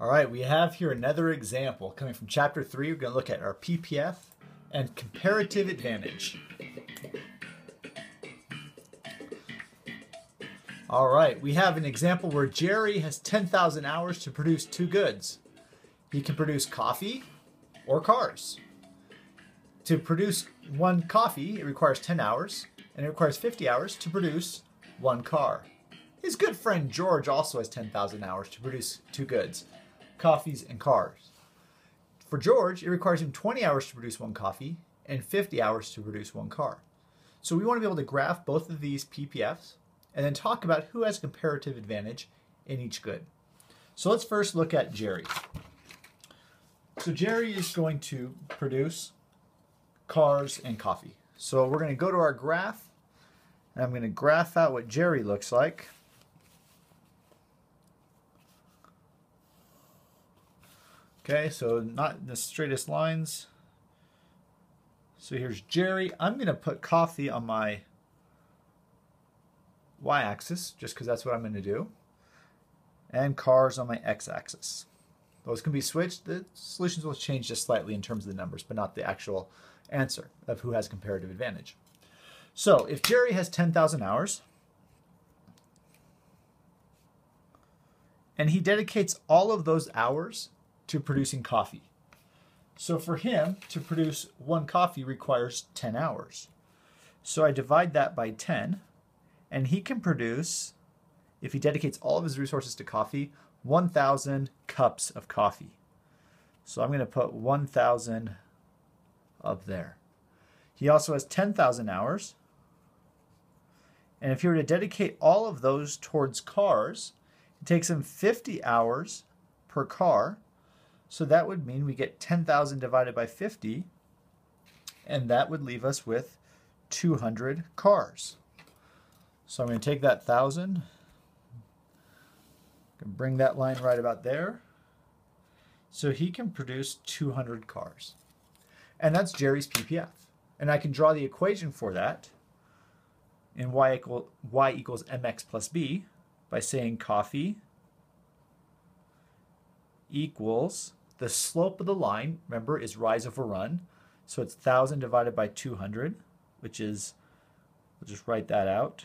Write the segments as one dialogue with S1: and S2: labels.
S1: All right, we have here another example coming from chapter 3. We're going to look at our PPF and comparative advantage. All right, we have an example where Jerry has 10,000 hours to produce two goods. He can produce coffee or cars. To produce one coffee, it requires 10 hours, and it requires 50 hours to produce one car. His good friend George also has 10,000 hours to produce two goods, coffees and cars. For George, it requires him 20 hours to produce one coffee and 50 hours to produce one car. So we want to be able to graph both of these PPFs and then talk about who has a comparative advantage in each good. So let's first look at Jerry. So Jerry is going to produce cars and coffee. So we're going to go to our graph and I'm going to graph out what Jerry looks like. Okay, so not the straightest lines. So here's Jerry. I'm going to put coffee on my y-axis, just because that's what I'm going to do, and cars on my x-axis. Those can be switched. The solutions will change just slightly in terms of the numbers, but not the actual answer of who has comparative advantage. So if Jerry has 10,000 hours, and he dedicates all of those hours to producing coffee. So for him to produce one coffee requires 10 hours. So I divide that by 10, and he can produce, if he dedicates all of his resources to coffee, 1,000 cups of coffee. So I'm going to put 1,000 up there. He also has 10,000 hours. And if he were to dedicate all of those towards cars, it takes him 50 hours per car. So that would mean we get 10,000 divided by 50, and that would leave us with 200 cars. So I'm going to take that 1,000, bring that line right about there. So he can produce 200 cars. And that's Jerry's PPF. And I can draw the equation for that in y, equal, y equals mx plus b by saying coffee equals the slope of the line, remember, is rise over run. So it's 1,000 divided by 200, which is, we'll just write that out.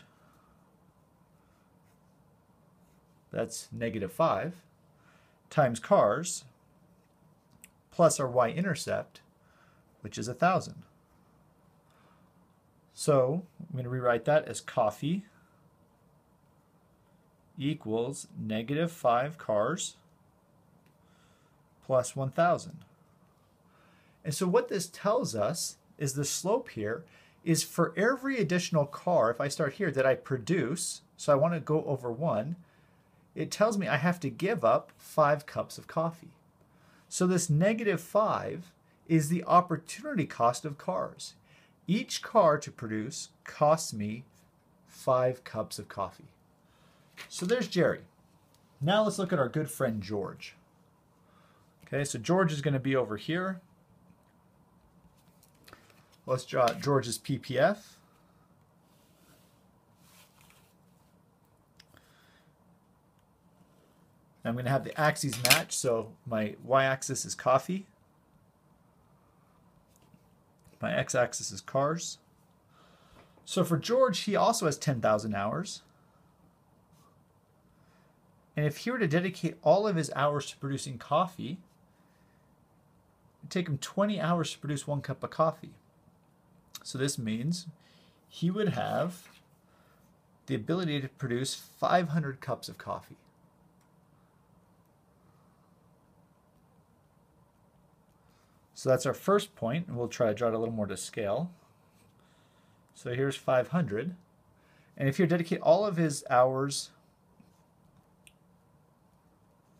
S1: that's negative 5, times cars, plus our y-intercept, which is 1,000. So I'm going to rewrite that as coffee equals negative 5 cars plus 1,000. And so what this tells us is the slope here is for every additional car, if I start here, that I produce, so I want to go over 1, it tells me I have to give up five cups of coffee. So this negative five is the opportunity cost of cars. Each car to produce costs me five cups of coffee. So there's Jerry. Now let's look at our good friend George. Okay, so George is going to be over here. Let's draw George's PPF. I'm going to have the axes match, so my y-axis is coffee. My x-axis is cars. So for George, he also has 10,000 hours. And if he were to dedicate all of his hours to producing coffee, it'd take him 20 hours to produce one cup of coffee. So this means he would have the ability to produce 500 cups of coffee. So that's our first point, and we'll try to draw it a little more to scale. So here's 500. And if you dedicate all of his hours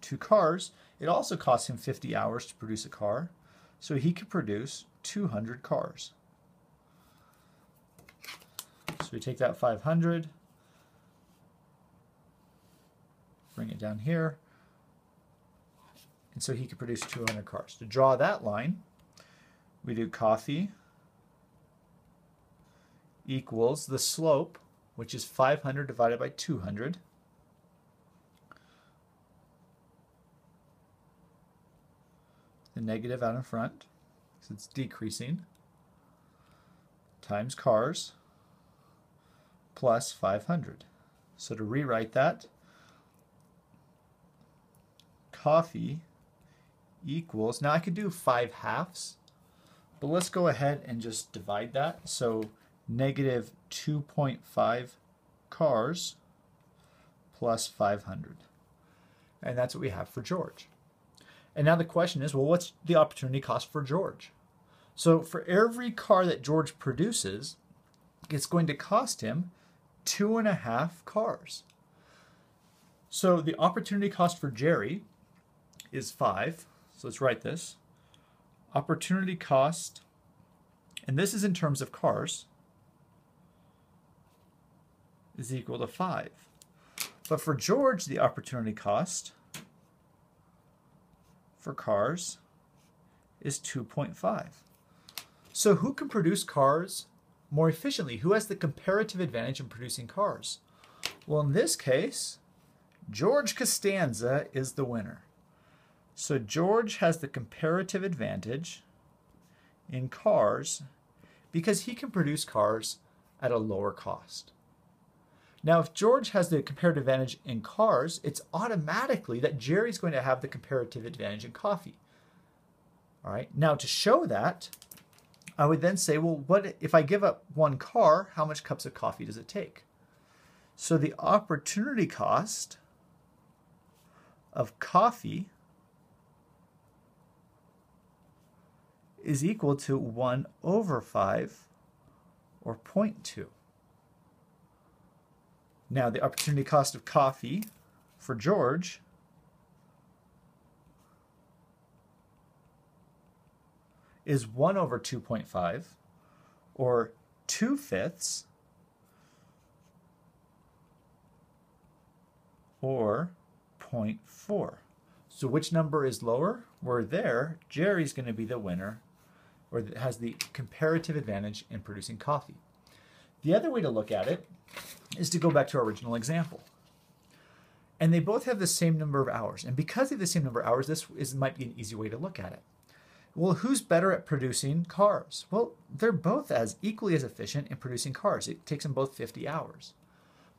S1: to cars, it also costs him 50 hours to produce a car. So he could produce 200 cars. So we take that 500, bring it down here, and so he could produce 200 cars. To draw that line, we do coffee equals the slope, which is 500 divided by 200. The negative out in front, because it's decreasing, times cars, plus 500. So to rewrite that, coffee equals, now I could do 5 halves, but let's go ahead and just divide that. So negative 2.5 cars plus 500. And that's what we have for George. And now the question is, well, what's the opportunity cost for George? So for every car that George produces, it's going to cost him two and a half cars. So the opportunity cost for Jerry is five. So let's write this. Opportunity cost, and this is in terms of cars, is equal to five. But for George, the opportunity cost for cars is 2.5. So who can produce cars more efficiently? Who has the comparative advantage in producing cars? Well, in this case, George Costanza is the winner. So George has the comparative advantage in cars because he can produce cars at a lower cost. Now, if George has the comparative advantage in cars, it's automatically that Jerry's going to have the comparative advantage in coffee. All right. Now, to show that, I would then say, well, what if I give up one car, how much cups of coffee does it take? So the opportunity cost of coffee is equal to 1 over 5 or 0.2. Now the opportunity cost of coffee for George is 1 over 2.5 or 2 fifths or 0.4. So which number is lower? We're there. Jerry's going to be the winner or has the comparative advantage in producing coffee. The other way to look at it is to go back to our original example. And they both have the same number of hours. And because they have the same number of hours, this is, might be an easy way to look at it. Well, who's better at producing cars? Well, they're both as equally as efficient in producing cars. It takes them both 50 hours.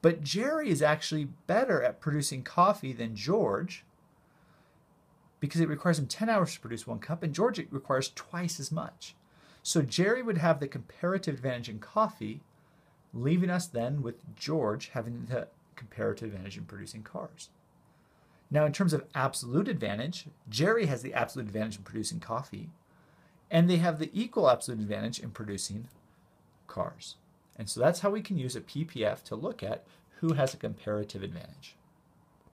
S1: But Jerry is actually better at producing coffee than George because it requires him 10 hours to produce one cup, and George it requires twice as much. So Jerry would have the comparative advantage in coffee leaving us then with George having the comparative advantage in producing cars. Now, in terms of absolute advantage, Jerry has the absolute advantage in producing coffee, and they have the equal absolute advantage in producing cars. And so that's how we can use a PPF to look at who has a comparative advantage.